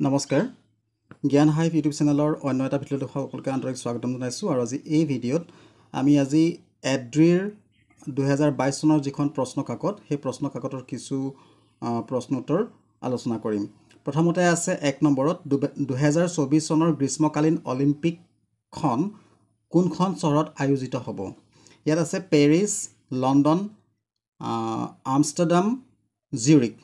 নমস্কাৰ। জ্ঞান hive YouTube চেনেলৰ অন্য এটা ভিডিঅ'ত সকলোকে আন্তৰিক স্বাগতম জনাইছোঁ আৰু আজি এই ভিডিঅ'ত আমি আজি এড্ৰিৰ দুহেজাৰ বাইছ চনৰ যিখন প্ৰশ্ন কাকত সেই প্ৰশ্ন কাকতৰ কিছু আহ, প্ৰশ্ন উত্তৰ আলোচনা কৰিম। প্ৰথমতে আছে এক নম্বৰত দুহেজাৰ চৌবিছ চনৰ গ্ৰীষ্মকালীন অলিম্পিকখন কোনখন চহৰত আয়োজিত হ'ব? ইয়াত আছে পেৰিছ লণ্ডন আমষ্টাৰডাম জিউৰিক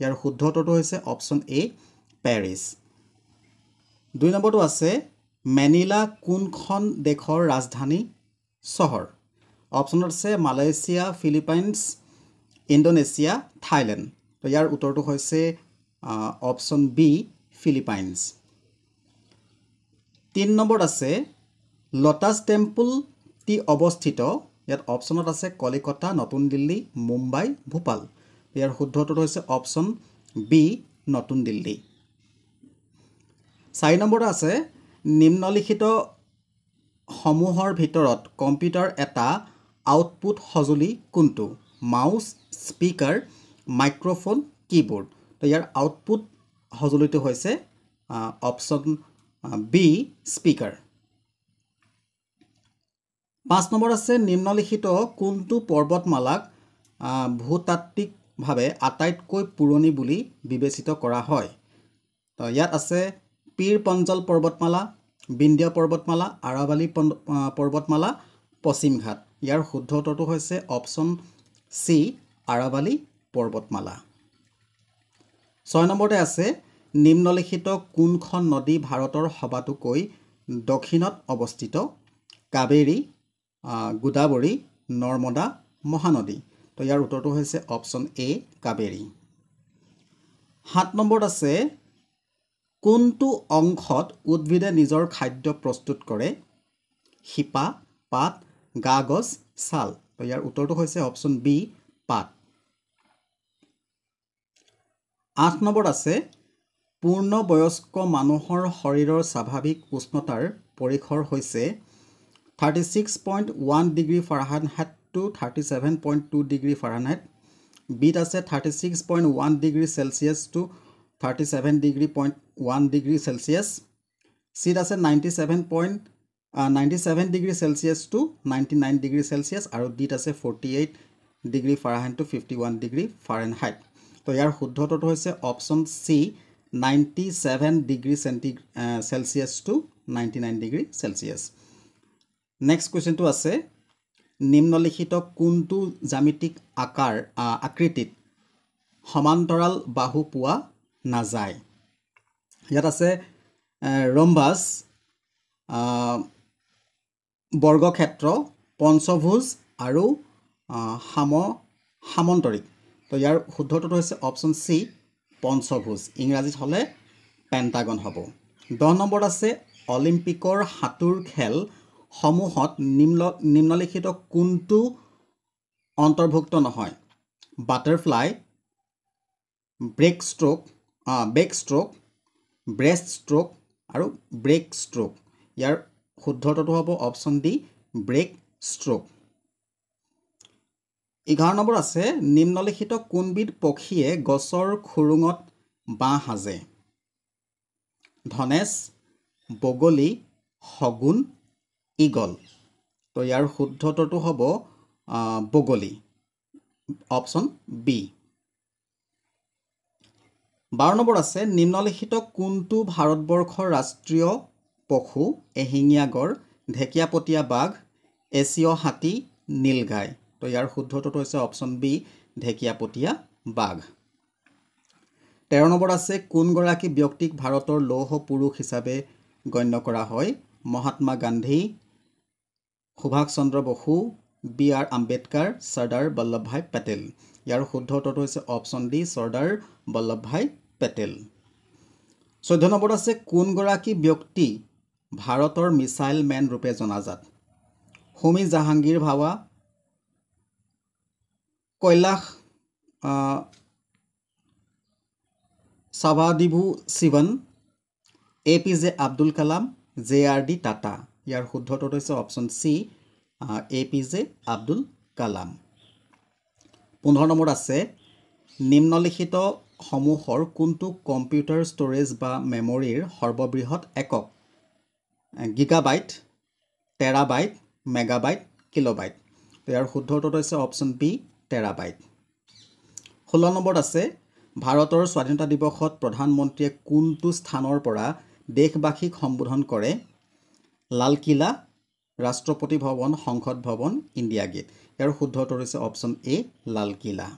ইয়াৰ শুদ্ধ উত্তৰটো হৈছে অপশ্যন এ। পেৰিছ। দুই নম্বৰটো আছে মেনিলা কোনখন দেশৰ ৰাজধানী চহৰ? অপশ্যনত আছে মালয়েছিয়া ফিলিপাইনছ ইণ্ডোনেছিয়া থাইলেণ্ড। তো ইয়াৰ উত্তৰটো হৈছে অপশ্যন বি ফিলিপাইনছ। তিনি নম্বৰত আছে লটাছ টেম্পলটি অৱস্থিত। ইয়াত অপশ্যনত আছে কলিকতা নতুন দিল্লী মুম্বাই ভূপাল। ইয়াৰ শুদ্ধ উত্তৰটো হৈছে অপশ্যন বি নতুন দিল্লী। চাৰি নম্বৰত আছে নিম্নলিখিত সমূহৰ ভিতৰত কম্পিউটাৰ এটা আউটপুট সঁজুলি কোনটো? Mouse speaker microphone keyboard. তো ইয়াৰ আউটপুট সঁজুলিটো হৈছে অপশ্যন বি স্পীকাৰ। পাঁচ নম্বৰ আছে নিম্নলিখিত কোনটো পৰ্বতমালাক আহ, ভূতাত্ত্বিকভাৱে আটাইতকৈ পুৰণি বুলি বিবেচিত কৰা হয়? তো ইয়াত আছে পীৰ পঞ্জল পৰ্বতমালা বিন্ধ্য পৰ্বতমালা আহ, পৰ্বতমালা পশ্চিমঘাট ইয়াৰ শুদ্ধ উত্তৰটো হৈছে অপশ্যন চি আৰাবালি পৰ্বতমালা। ছয় নম্বৰতে আছে নিম্নলিখিত কোনখন নদী ভাৰতৰ সবাতোকৈ দক্ষিণত অৱস্থিত? কাবেৰী আহ, গোদাবৰী নৰ্মদা মহানদী। তো ইয়াৰ উত্তৰটো হৈছে অপশ্যন এ কাবেৰী। সাত নম্বৰত আছে কোনটো অংশত উদ্ভিদে নিজৰ খাদ্য প্ৰস্তুত কৰে? শিপা পাত গা গছ ছাল ইয়াৰ উত্তৰটো হৈছে অপশ্যন বি পাত। আঠ নম্বৰত আছে পূৰ্ণবয়স্ক মানুহৰ শৰীৰৰ স্বাভাৱিক উষ্ণতাৰ পৰিসৰ হৈছে thirty six point one degree Fahrenheit to thirty seven point two degree Fahrenheit বিত আছে thirty six point one degree Celsius to thirty seven degree point one degree Celsius চিত আছে ninety seven point ninety seven degree Celsius to ninety nine degree Celsius আৰু ডিত আছে forty eight degree Fahrenheit to fifty one degree Fahrenheit তো ইয়াৰ শুদ্ধ উত্তৰটো হৈছে option C ninety seven degree centigrade Celsius to ninety nine degree Celsius next কুৱেশ্যনটো আছে নিম্নলিখিত কোনটো জ্যামিতিক আকাৰ আকৃতিত সমান্তৰাল বাহু পোৱা নাযায়। ইয়াত আছে ৰম্বাছ বৰ্গক্ষেত্ৰ পঞ্চভুজ আৰু সাম সামন্তৰিক। তো ইয়াৰ শুদ্ধটো হৈছে অপশ্যন চি পঞ্চভুজ। ইংৰাজীত হ'লে পেণ্টাগন হ'ব। দহ নম্বৰত আছে অলিম্পিকৰ সাঁতোৰ খেলসমূহত নিম্ন নিম্নলিখিত কোনটো অন্তৰ্ভুক্ত নহয়? Butterfly break stroke backstroke breaststroke আৰু ব্ৰেক ষ্ট্ৰ'ক ইয়াৰ শুদ্ধটো হ'ব অপশ্যন ডি ব্ৰেক ষ্ট্ৰ'ক এঘাৰ নম্বৰ আছে নিম্নলিখিত কোনবিধ পক্ষীয়ে গছৰ খুৰুঙত বাঁহ সাজে? ধনেশ বগলী শগুন ঈগল। তো ইয়াৰ শুদ্ধটো হ'ব বগলী। অপশ্যন বি বাৰ নম্বৰ আছে নিম্নলিখিত কোনটো ভাৰতবৰ্ষৰ ৰাষ্ট্ৰীয় পশু? এশিঙীয়া গড় ঢেকীয়াপতীয়া বাঘ এছীয় হাতী নীলগাই। তো ইয়াৰ শুদ্ধটো হৈছে অপশ্যন বি ঢেকীয়াপতীয়া বাঘ। তেৰ নম্বৰত আছে কোনগৰাকী ব্যক্তিক ভাৰতৰ লৌহ পুৰুষ হিচাপে গণ্য কৰা হয়? Mahatma Gandhi Subhash Chandra Bose B R Ambedkar Sardar Vallabhbhai Patel. ইয়াৰ শুদ্ধ উত্তৰটো হৈছে অপশ্যন ডি চৰ্দাৰ বল্লভভাই পেটেল। চৈধ্য নম্বৰত আছে কোনগৰাকী ব্যক্তি ভাৰতৰ মিছাইল মেন ৰূপে জনাজাত? Homi Jahangir Bhabha Kailash চাবাদিভু Sivan A P J Abdul Kalam J R D Tata. ইয়াৰ শুদ্ধটো হৈছে option C A P J Abdul Kalam. পোন্ধৰ নম্বৰত আছে নিম্নলিখিত সমূহৰ কোনটো কম্পিউটাৰ ষ্ট'ৰেজ বা মেমৰিৰ সৰ্ববৃহৎ একক? Gigabyte terabyte megabyte kilobyte. তো ইয়াৰ শুদ্ধ উত্তৰটো হৈছে অপশ্যন বি টেৰাবাইট। ষোল্ল নম্বৰত আছে ভাৰতৰ স্বাধীনতা দিৱসত প্ৰধানমন্ত্ৰীয়ে কোনটো স্থানৰ পৰা দেশবাসীক সম্বোধন কৰে? লালকিল্লা ৰাষ্ট্ৰপতি ভৱন সংসদ ভৱন ইণ্ডিয়া গেট। ইয়াৰ শুদ্ধ উত্তৰ হৈছে অপশ্যন এ লালকিল্লা।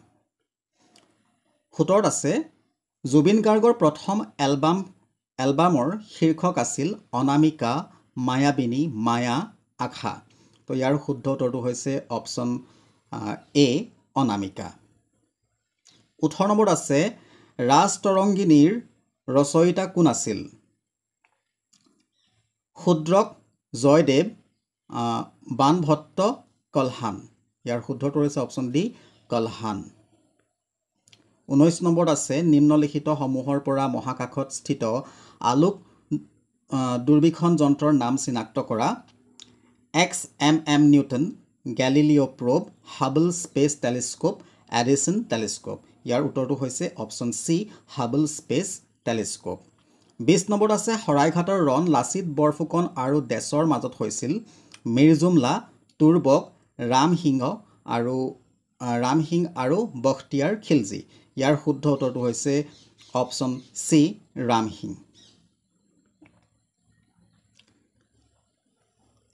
সোতৰত আছে জুবিন গাৰ্গৰ প্ৰথম এলবাম এলবামৰ শীৰ্ষক আছিল অনামিকা মায়াবিনী মায়া আশা তো ইয়াৰ শুদ্ধ উত্তৰটো হৈছে অপশ্যন এ অনামিকা। ওঠৰ নম্বৰত আছে ৰাজ তৰংগিনীৰ ৰচয়িতা কোন আছিল? শূদ্ৰক জয়দেৱ বানভট্ট কলহান। ইয়াৰ শুদ্ধ উত্তৰ হৈছে অপশ্যন ডি কলহান। ঊনৈছ নম্বৰত আছে নিম্নলিখিতসমূহৰ পৰা মহাকাশত স্থিত আলোক দূৰবীক্ষণ যন্ত্ৰৰ নাম চিনাক্ত কৰা। X M M Newton Galileo' probe Hubble space telescope Edison telescope. ইয়াৰ উত্তৰটো হৈছে option C Hubble space telescope. বিছ নম্বৰত আছে শৰাইঘাটৰ ৰণ লাচিত বৰফুকন আৰু দেশৰ মাজত হৈছিল। মিৰ্জুমলা তুৰ্বক ৰামসিংহ আৰু ৰামসিং আৰু বখতিয়াৰ খিলজী। ইয়াৰ শুদ্ধ উত্তৰটো হৈছে অপশ্যন চি ৰামসিং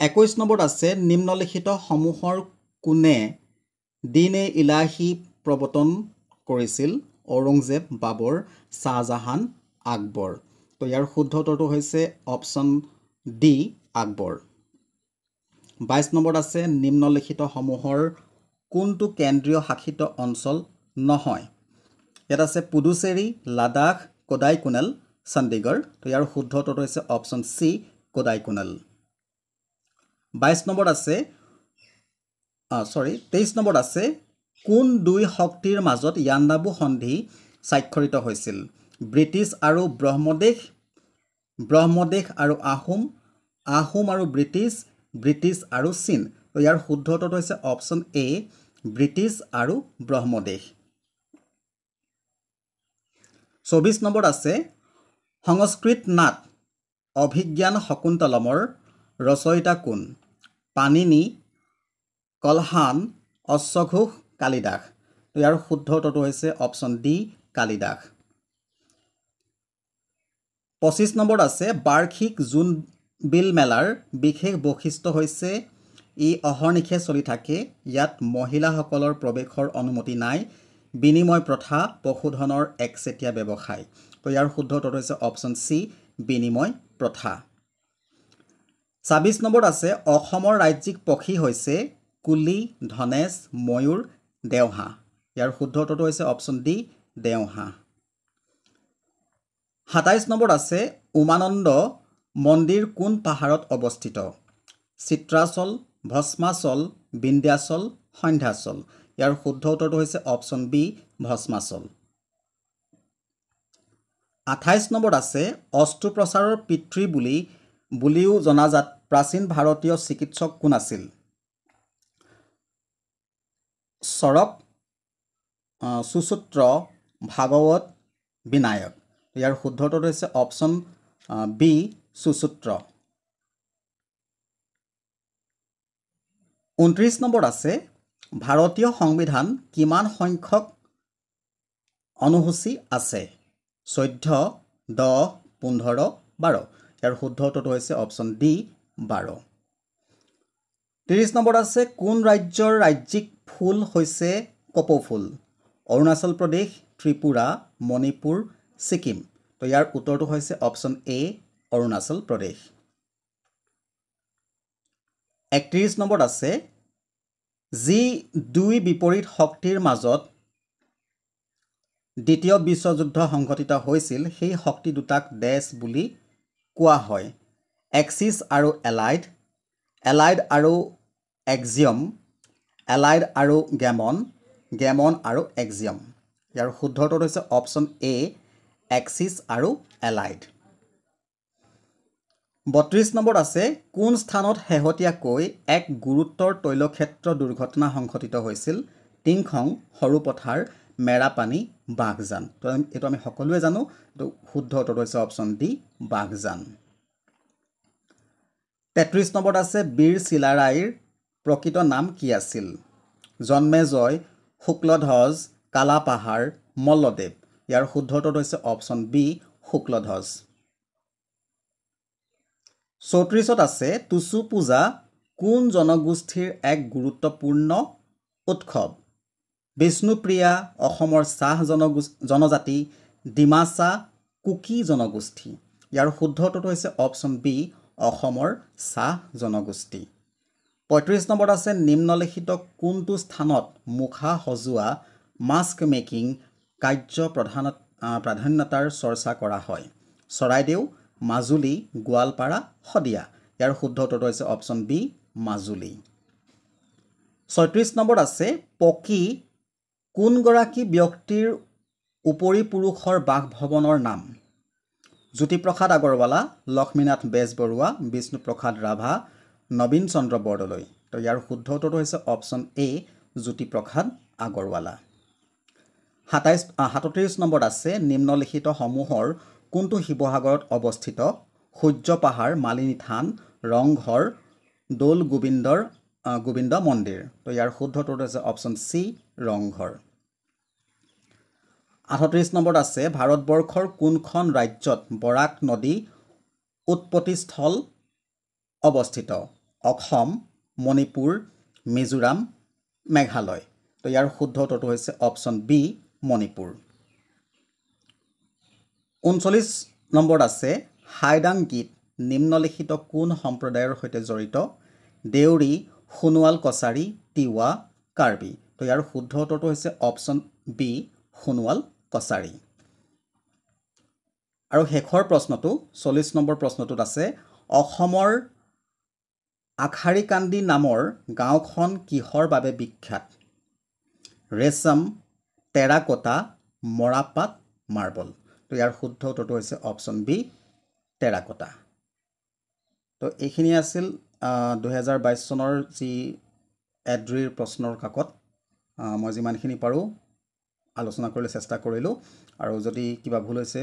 একৈছ নম্বৰত আছে নিম্নলিখিতসমূহৰ কোনে দিন ইলাহী প্ৰৱৰ্তন কৰিছিল? ঔৰংজেব বাবৰ শ্বাহজাহান আকবৰ। তো ইয়াৰ শুদ্ধ উত্তৰটো হৈছে অপশ্যন ডি আকবৰ। বাইছ নম্বৰত আছে নিম্নলিখিতসমূহৰ কোনটো কেন্দ্ৰীয় শাসিত অঞ্চল নহয়? ইয়াত আছে পুডুচেৰী লাডাখ কোডাইকুনেল চণ্ডীগড়। তো ইয়াৰ শুদ্ধ উত্তৰটো হৈছে অপশ্যন চি কোডাইকুনেল। বাইছ নম্বৰত আছে চৰি তেইছ নম্বৰত আছে কোন দুই শক্তিৰ মাজত ইয়াণ্ডাবু সন্ধি স্বাক্ষৰিত হৈছিল? ব্ৰিটিছ আৰু ব্ৰহ্মদেশ ব্ৰহ্মদেশ আৰু আহোম আহোম আৰু ব্ৰিটিছ ব্ৰিটিছ আৰু চীন। ইয়াৰ শুদ্ধ উত্তৰটো হৈছে অপশ্যন এ ব্ৰিটিছ আৰু ব্ৰহ্মদেশ। চৌবিছ নম্বৰত আছে সংস্কৃত নাট অভিজ্ঞান শকুন্তলমৰ ৰচয়িতা কোন? পাণিনি কলহান অশ্বঘোষ কালিদাস। ইয়াৰ শুদ্ধ উত্তৰটো হৈছে অপশ্যন ডি কালিদাস। পঁচিছ নম্বৰত আছে বাৰ্ষিক জোন বিল মেলাৰ বিশেষ বৈশিষ্ট্য হৈছে ই অহৰ্নিশে চলি থাকে ইয়াত মহিলাসকলৰ প্ৰৱেশৰ অনুমতি নাই বিনিময় প্ৰথা পশুধনৰ একচেটীয়া ব্যৱসায়। তো ইয়াৰ শুদ্ধ উত্তৰটো হৈছে অপশ্যন চি বিনিময় প্ৰথা। ছাব্বিছ নম্বৰত আছে অসমৰ ৰাজ্যিক পক্ষী হৈছে কুলি ধনেশ ময়ূৰ দেওহাঁহ। ইয়াৰ শুদ্ধ উত্তৰটো হৈছে অপশ্যন ডি দেওহাঁহ। সাতাইছ নম্বৰত আছে উমানন্দ মন্দিৰ কোন পাহাৰত অৱস্থিত? চিত্ৰাচল ভস্মাচল বিন্ধ্যাচল সন্ধ্যাচল। ইয়াৰ শুদ্ধ উত্তৰটো হৈছে অপশ্যন বি ভস্মাচল। আঠাইছ নম্বৰত আছে অস্ত্ৰোপচাৰৰ পিতৃ বুলি বুলিও জনাজাত প্ৰাচীন ভাৰতীয় চিকিৎসক কোন আছিল? চৰক সুচূত্ৰ ভাগৱত বিনায়ক। ইয়াৰ শুদ্ধটো হৈছে অপশ্যন বি সুচূত্ৰ ঊনত্ৰিছ নম্বৰত আছে ভাৰতীয় সংবিধান কিমান সংখ্যক অনুসূচী আছে? চৈধ্য দহ পোন্ধৰ বাৰ। ইয়াৰ শুদ্ধ উত্তৰটো হৈছে অপশ্যন ডি বাৰ। ত্ৰিছ নম্বৰত আছে কোন ৰাজ্যৰ ৰাজ্যিক ফুল হৈছে কপৌ ফুল? অৰুণাচল প্ৰদেশ ত্ৰিপুৰা মণিপুৰ ছিকিম। তো ইয়াৰ উত্তৰটো হৈছে অপশ্যন এ অৰুণাচল প্ৰদেশ। একত্ৰিছ নম্বৰত আছে যি দুই বিপৰীত শক্তিৰ মাজত দ্বিতীয় বিশ্বযুদ্ধ সংঘটিত হৈছিল সেই শক্তি দুটাক ডেছ বুলি কোৱা হয়। এক্সিছ আৰু এলাইড এলাইড আৰু এক্সিয়ম এলাইড আৰু গেমন গেমন আৰু এক্সিয়ম। ইয়াৰ শুদ্ধটো হৈছে অপশ্যন এ এক্সিছ আৰু এলাইড। বত্ৰিছ নম্বৰত আছে কোন স্থানত শেহতীয়াকৈ এক গুৰুত্বৰ তৈলক্ষেত্ৰ দুৰ্ঘটনা সংঘটিত হৈছিল? টিংখং সৰু পথাৰ মেৰাপানী বাঘজান। তো এইটো আমি সকলোৱে জানো। এইটো শুদ্ধ উত্তৰটো হৈছে অপশ্যন ডি বাঘজান। তেত্ৰিছ নম্বৰত আছে বীৰ চিলাৰায়ৰ প্ৰকৃত নাম কি আছিল? জন্মেজয় শুক্লধ্বজ কালাপাহাৰ মল্লদেৱ। ইয়াৰ শুদ্ধ উত্তৰটো হৈছে অপশ্যন বি শুক্লধ্বজ। চৌত্ৰিছত আছে টুচু পূজা কোন জনগোষ্ঠীৰ এক গুৰুত্বপূৰ্ণ উৎসৱ? বিষ্ণুপ্ৰিয়া অসমৰ চাহ জনগোষ্ঠী জনজাতি ডিমাচা কুকি জনগোষ্ঠী। ইয়াৰ শুদ্ধ উত্তৰটো হৈছে অপশ্যন বি অসমৰ চাহ জনগোষ্ঠী। পঁয়ত্ৰিছ নম্বৰত আছে নিম্নলিখিত কোনটো স্থানত মুখা সজোৱা মাস্ক মেকিং কাৰ্য প্ৰধানত আহ, প্ৰাধান্যতাৰ চৰ্চা কৰা হয়? চৰাইদেউ মাজুলী গোৱালপাৰা শদিয়া। ইয়াৰ শুদ্ধ উত্তৰটো হৈছে অপশ্যন বি মাজুলী। ছয়ত্ৰিছ নম্বৰত আছে পকী কোনগৰাকী ব্যক্তিৰ উপৰি পুৰুষৰ বাসভৱনৰ নাম? জ্যোতিপ্ৰসাদ আগৰৱালা লক্ষ্মীনাথ বেজবৰুৱা বিষ্ণুপ্ৰসাদ ৰাভা নবীন চন্দ্ৰ বৰদলৈ। তো ইয়াৰ শুদ্ধ উত্তৰটো হৈছে অপশ্যন এ জ্যোতিপ্ৰসাদ আগৰৱালা। সাতাইছ সাতত্ৰিছ নম্বৰত আছে নিম্নলিখিত সমূহৰ কোনটো শিৱসাগৰত অৱস্থিত সূৰ্য পাহাৰ মালিনী থান ৰংঘৰ দৌল গোবিন্দৰ গোবিন্দ মন্দিৰ। তো ইয়াৰ শুদ্ধ উত্তৰটো হৈছে অপশ্যন চি ৰংঘৰ। আঠত্ৰিছ নম্বৰত আছে ভাৰতবৰ্ষৰ কোনখন ৰাজ্যত বৰাক নদী উৎপত্তিস্থল অৱস্থিত? অসম মণিপুৰ মিজোৰাম মেঘালয়। তো ইয়াৰ শুদ্ধ উত্তৰটো হৈছে অপশ্যন বি মণিপুৰ। ঊনচল্লিছ নম্বৰত আছে হাইডাং গীত নিম্নলিখিত কোন সম্প্ৰদায়ৰ সৈতে জড়িত? দেউৰী সোণোৱাল কছাৰী তিৱা কাৰ্বি। তো ইয়াৰ শুদ্ধ উত্তৰটো হৈছে অপশ্যন বি সোণোৱাল কছাৰী। আৰু শেষৰ প্ৰশ্নটো চল্লিছ নম্বৰ প্ৰশ্নটোত আছে অসমৰ আখাৰীকান্দি নামৰ গাঁওখন কিহৰ বাবে বিখ্যাত? ৰেচম টেৰাকটা মৰাপাট মাৰ্বল। তো ইয়াৰ শুদ্ধ উত্তৰটো হৈছে অপশ্যন বি টেৰাকটা। তো এইখিনি আছিল দুহেজাৰ বাইছ চনৰ যি এড্ৰিৰ প্ৰশ্নৰ কাকত। মই যিমানখিনি পাৰোঁ আলোচনা কৰিবলৈ চেষ্টা কৰিলোঁ আৰু যদি কিবা ভুল হৈছে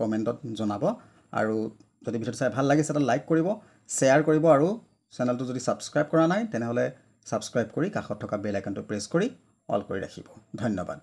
কমেণ্টত জনাব আৰু যদি ভিডিঅ'টো চাই ভাল লাগিছে এটা লাইক কৰিব শ্বেয়াৰ কৰিব আৰু চেনেলটো যদি ছাবস্ক্ৰাইব কৰা নাই তেনেহ'লে ছাবস্ক্ৰাইব কৰি কাষত থকা বেল আইকনটো প্ৰেছ কৰি অল কৰি ৰাখিব। ধন্যবাদ।